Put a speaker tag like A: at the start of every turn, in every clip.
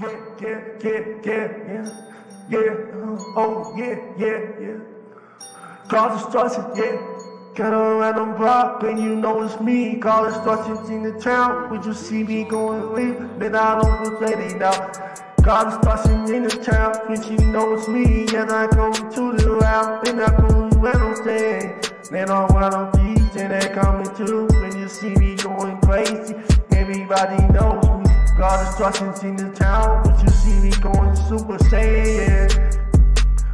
A: Yeah, yeah, yeah, yeah, yeah, yeah. Oh, oh yeah, yeah, yeah. Call destruction, yeah. Got a random block, and you know it's me. Call destructions in the town. Would you see me going leave? Then I don't play it now. Call destruction in the town, and you know it's me. And I come to the round, and I come thing. Then I these, and they coming too. When you see me going crazy, everybody knows me. God destructions in the town, but you see me going super saiyan.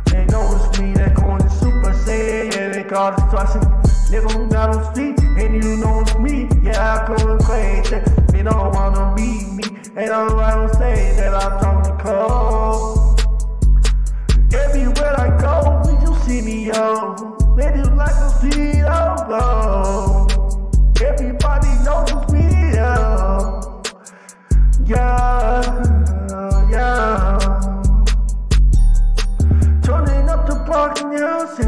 A: They know it's me that going super saiyan. They God destruction, nigga who got on street, and you know it's me. Yeah, I'm going crazy. They don't wanna meet me, they don't wanna say that I'm Yeah, yeah. Turning up the parking house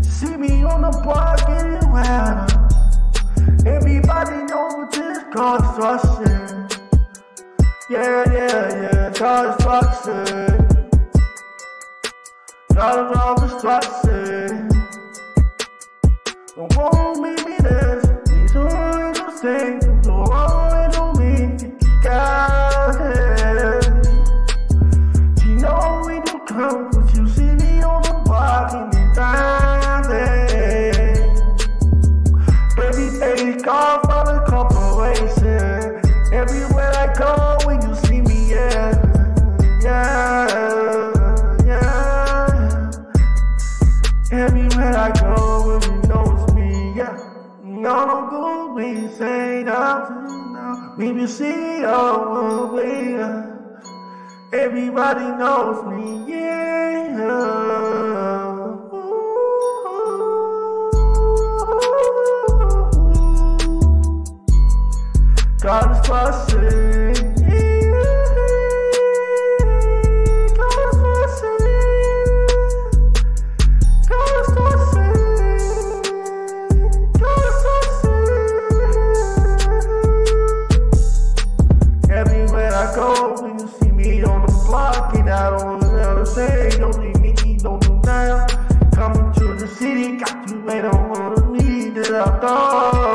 A: see me on the block anywhere. Everybody knows this construction. Yeah, yeah, yeah, construction. Got all destruction. Don't Baby, call for the corporation. Everywhere I go, when you see me, yeah, yeah, yeah. Everywhere I go, when you know it's me, yeah. No, no good, we say nothing now. Will see all the way. Everybody knows me, yeah. City, got you wait on of me that I thought.